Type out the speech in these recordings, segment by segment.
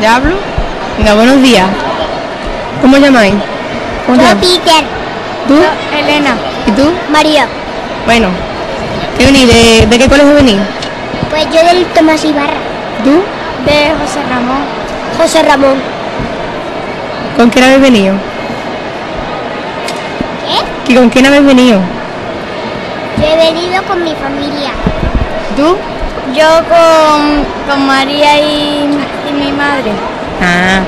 ¿Ya hablo? Venga, buenos días. ¿Cómo llamáis? ¿Cómo te Yo? Peter. ¿Tú? Elena. ¿Y tú? María. Bueno. ¿Qué venís? ¿De, de qué colegio venís? Pues yo del Tomás Ibarra. ¿Tú? De José Ramón. José Ramón. ¿Con quién habéis venido? ¿Qué? ¿Que ¿Con quién habéis venido? Yo he venido con mi familia. ¿Tú? Yo con, con María y, mi madre. Ah.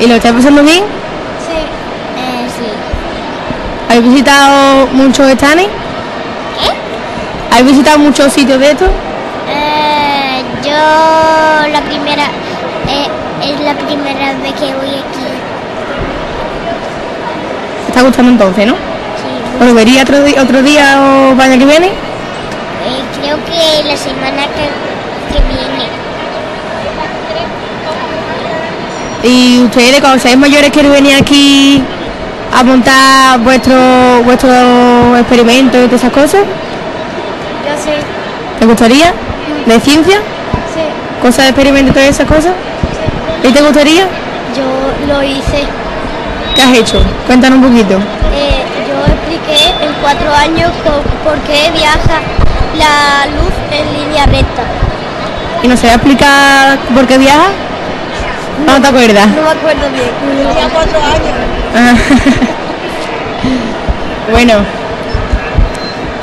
¿Y lo estáis pasando bien? Sí. Eh, sí. ¿Habéis visitado muchos estanes? ¿Qué? ¿Habéis visitado muchos sitios de estos? Eh, yo la primera eh, es la primera vez que voy aquí. ¿Te está gustando entonces, no? Sí. ¿Os vería otro, otro día o año que viene? Eh, creo que la semana que, que viene. ¿Y ustedes cuando seáis mayores quieren venir aquí a montar vuestro vuestro experimento y todas esas cosas? Yo sí. ¿Te gustaría? ¿De ciencia? Sí. ¿Cosas de experimento y todas esas cosas? ¿Y te gustaría? Yo lo hice. ¿Qué has hecho? Cuéntanos un poquito. Eh, yo expliqué en cuatro años por qué viaja la luz en línea recta. ¿Y nos sabes explicar por qué viajas? No, te acuerdas. No me acuerdo bien. Tenía cuatro años. Ah. bueno,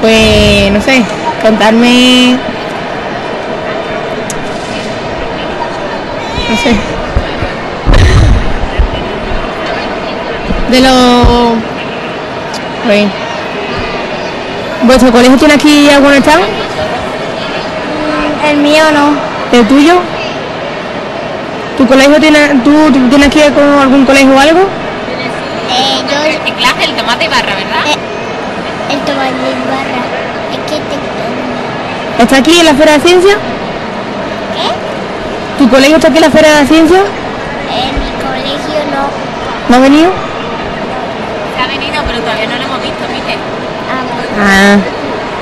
pues no sé, contarme. No sé. De lo. Ver. ¿Vuestro colegio tiene aquí algún estado? El mío no. ¿El tuyo? ¿Tu colegio tiene, tú, tú tienes que ir con algún colegio o algo? Eh, yo Reciclaje, el tomate barra, ¿verdad? eh, el tomate de barra. Es que te... ¿Está aquí en la Feria de Ciencia? ¿Qué? ¿Tu colegio está aquí en la Feria de Ciencia? En mi colegio no. ¿No ha venido? Se ha venido, pero todavía no lo hemos visto, ¿viste? Ah, bueno. Ah.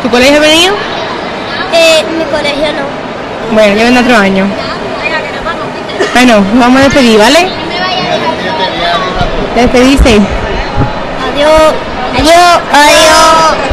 ¿Tu colegio ha venido? Eh, mi colegio no. Bueno, yo vendré otro año. Venga, que nos vamos. Bueno, vamos a despedir, ¿vale? Despedirse. Adiós. Adiós. Adiós.